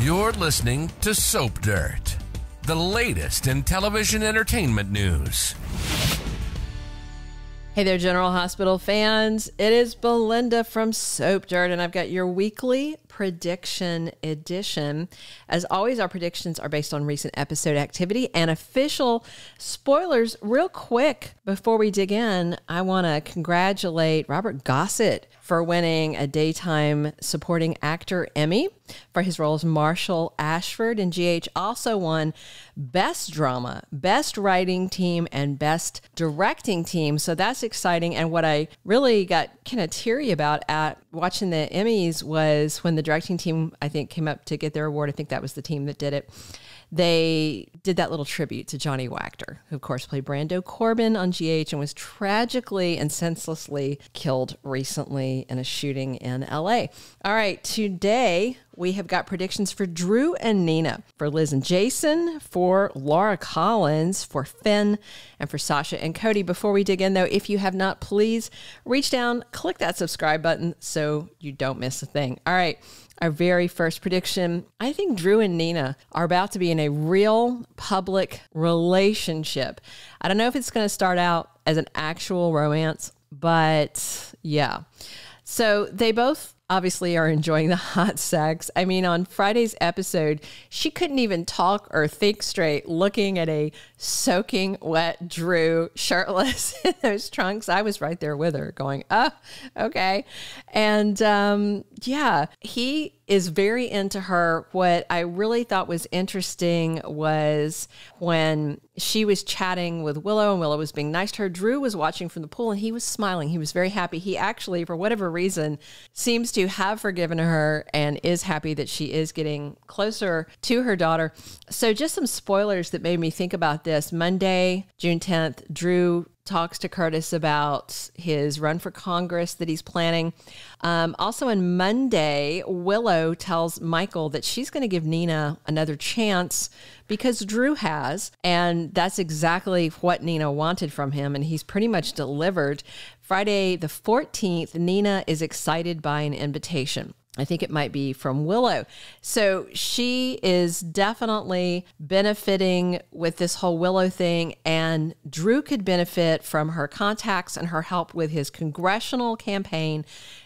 You're listening to Soap Dirt, the latest in television entertainment news. Hey there, General Hospital fans. It is Belinda from Soap Dirt, and I've got your weekly prediction edition. As always, our predictions are based on recent episode activity and official spoilers. Real quick, before we dig in, I want to congratulate Robert Gossett for winning a Daytime Supporting Actor Emmy for his role as Marshall Ashford. And GH also won Best Drama, Best Writing Team, and Best Directing Team. So that's exciting. And what I really got kind of teary about at watching the Emmys was when the directing team, I think, came up to get their award. I think that was the team that did it they did that little tribute to Johnny Wactor, who, of course, played Brando Corbin on GH and was tragically and senselessly killed recently in a shooting in LA. All right, today we have got predictions for Drew and Nina, for Liz and Jason, for Laura Collins, for Finn, and for Sasha and Cody. Before we dig in, though, if you have not, please reach down, click that subscribe button so you don't miss a thing. All right our very first prediction. I think Drew and Nina are about to be in a real public relationship. I don't know if it's going to start out as an actual romance, but yeah. So they both obviously are enjoying the hot sex. I mean, on Friday's episode, she couldn't even talk or think straight looking at a soaking wet Drew shirtless in those trunks. I was right there with her going, oh, okay. And um, yeah, he is very into her. What I really thought was interesting was when she was chatting with Willow and Willow was being nice to her. Drew was watching from the pool and he was smiling. He was very happy. He actually, for whatever reason, seems to have forgiven her and is happy that she is getting closer to her daughter. So, just some spoilers that made me think about this. Monday, June 10th, Drew talks to Curtis about his run for Congress that he's planning. Um, also, on Monday, Willow tells Michael that she's going to give Nina another chance because Drew has. And that's exactly what Nina wanted from him. And he's pretty much delivered. Friday, the 14th, Nina is excited by an invitation. I think it might be from Willow. So she is definitely benefiting with this whole Willow thing. And Drew could benefit from her contacts and her help with his congressional campaign.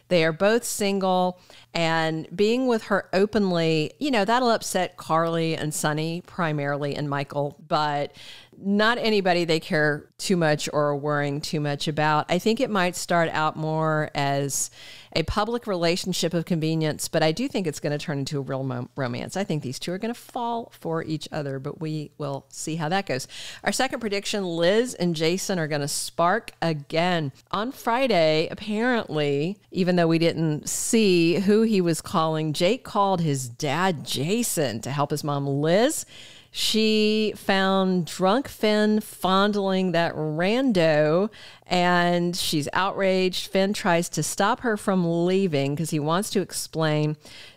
They are both single, and being with her openly, you know, that'll upset Carly and Sonny primarily and Michael, but not anybody they care too much or are worrying too much about. I think it might start out more as a public relationship of convenience, but I do think it's going to turn into a real romance. I think these two are going to fall for each other, but we will see how that goes. Our second prediction Liz and Jason are going to spark again. On Friday, apparently, even though we didn't see who he was calling, Jake called his dad Jason to help his mom Liz. She found drunk Finn fondling that rando and she's outraged. Finn tries to stop her from leaving because he wants to explain.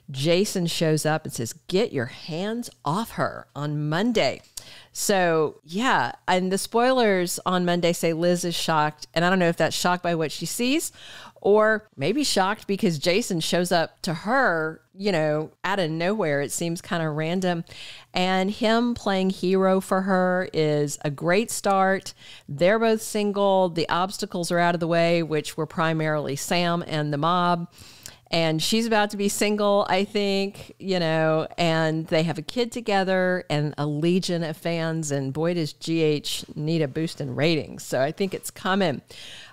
Jason shows up and says, Get your hands off her on Monday. So, yeah. And the spoilers on Monday say Liz is shocked. And I don't know if that's shocked by what she sees or maybe shocked because Jason shows up to her, you know, out of nowhere. It seems kind of random. And him playing hero for her is a great start. They're both single. The obstacles are out of the way, which were primarily Sam and the mob and she's about to be single, I think, you know, and they have a kid together and a legion of fans. And boy, does GH need a boost in ratings. So I think it's coming.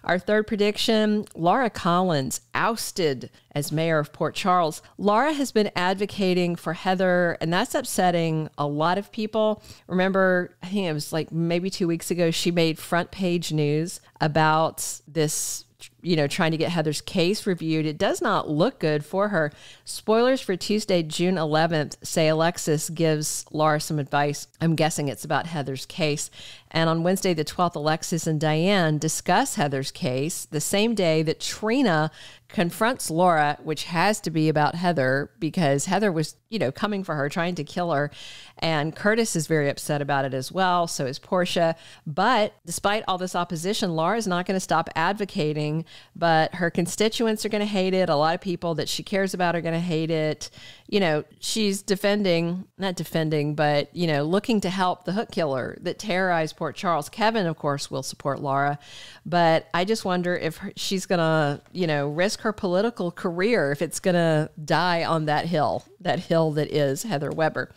Our third prediction Laura Collins ousted as mayor of Port Charles. Laura has been advocating for Heather, and that's upsetting a lot of people. Remember, I think it was like maybe two weeks ago, she made front page news about this you know, trying to get Heather's case reviewed. It does not look good for her. Spoilers for Tuesday, June 11th say Alexis gives Laura some advice. I'm guessing it's about Heather's case. And on Wednesday, the 12th, Alexis and Diane discuss Heather's case the same day that Trina confronts Laura, which has to be about Heather because Heather was, you know, coming for her, trying to kill her. And Curtis is very upset about it as well. So is Portia. But despite all this opposition, Laura is not going to stop advocating but her constituents are going to hate it. A lot of people that she cares about are going to hate it. You know, she's defending, not defending, but, you know, looking to help the hook killer that terrorized Port Charles. Kevin, of course, will support Laura, but I just wonder if she's going to, you know, risk her political career if it's going to die on that hill, that hill that is Heather Webber.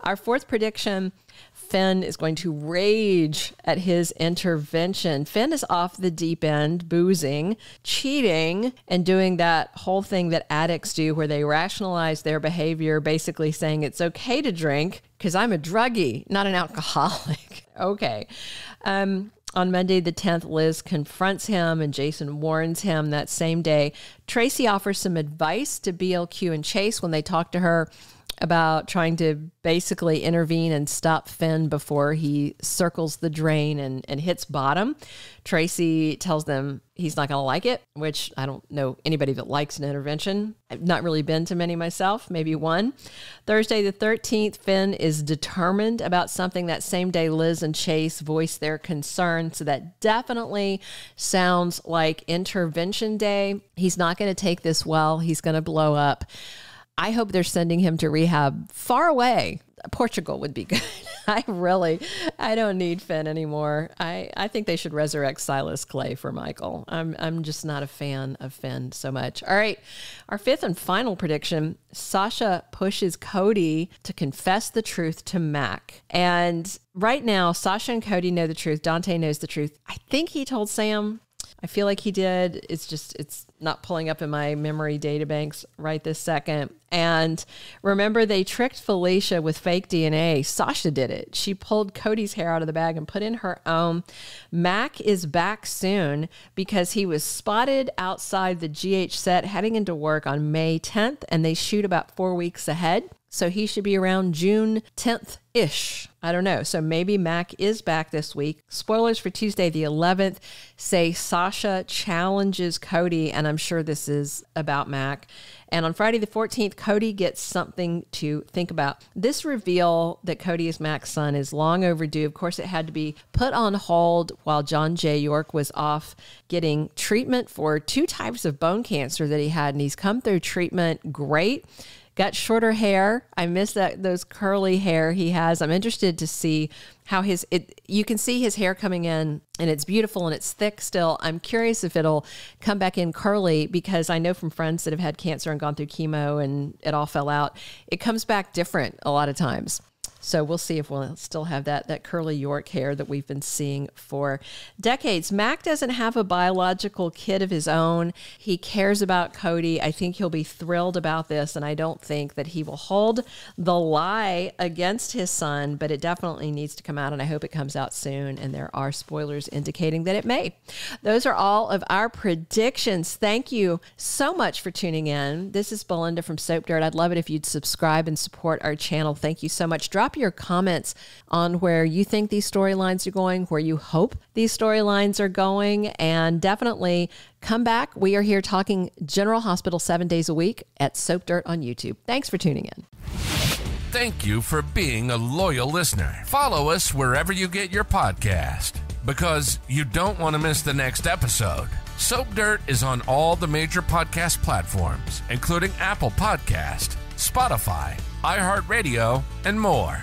Our fourth prediction Finn is going to rage at his intervention. Finn is off the deep end, boozing, cheating, and doing that whole thing that addicts do where they rationalize their behavior, basically saying it's okay to drink because I'm a druggie, not an alcoholic. okay. Um, on Monday, the 10th, Liz confronts him and Jason warns him that same day. Tracy offers some advice to BLQ and Chase when they talk to her about trying to basically intervene and stop Finn before he circles the drain and, and hits bottom. Tracy tells them he's not going to like it, which I don't know anybody that likes an intervention. I've not really been to many myself, maybe one. Thursday, the 13th, Finn is determined about something. That same day, Liz and Chase voice their concern. So that definitely sounds like intervention day. He's not going to take this well, he's going to blow up. I hope they're sending him to rehab far away. Portugal would be good. I really, I don't need Finn anymore. I, I think they should resurrect Silas Clay for Michael. I'm, I'm just not a fan of Finn so much. All right, our fifth and final prediction: Sasha pushes Cody to confess the truth to Mac, and right now Sasha and Cody know the truth. Dante knows the truth. I think he told Sam I feel like he did. It's just, it's not pulling up in my memory databanks right this second. And remember, they tricked Felicia with fake DNA. Sasha did it. She pulled Cody's hair out of the bag and put in her own. Mac is back soon because he was spotted outside the GH set heading into work on May 10th, and they shoot about four weeks ahead. So he should be around June 10th ish. I don't know. So maybe Mac is back this week. Spoilers for Tuesday, the 11th say Sasha challenges Cody, and I'm sure this is about Mac. And on Friday the 14th, Cody gets something to think about. This reveal that Cody is Mac's son is long overdue. Of course, it had to be put on hold while John J. York was off getting treatment for two types of bone cancer that he had, and he's come through treatment great got shorter hair. I miss that those curly hair he has. I'm interested to see how his it you can see his hair coming in and it's beautiful and it's thick still. I'm curious if it'll come back in curly because I know from friends that have had cancer and gone through chemo and it all fell out. It comes back different a lot of times. So we'll see if we'll still have that that curly York hair that we've been seeing for decades. Mac doesn't have a biological kid of his own. He cares about Cody. I think he'll be thrilled about this, and I don't think that he will hold the lie against his son, but it definitely needs to come out, and I hope it comes out soon. And there are spoilers indicating that it may. Those are all of our predictions. Thank you so much for tuning in. This is Belinda from Soap Dirt. I'd love it if you'd subscribe and support our channel. Thank you so much. Your comments on where you think these storylines are going, where you hope these storylines are going, and definitely come back. We are here talking General Hospital seven days a week at Soap Dirt on YouTube. Thanks for tuning in. Thank you for being a loyal listener. Follow us wherever you get your podcast because you don't want to miss the next episode. Soap Dirt is on all the major podcast platforms, including Apple Podcast, Spotify, iHeartRadio, and more.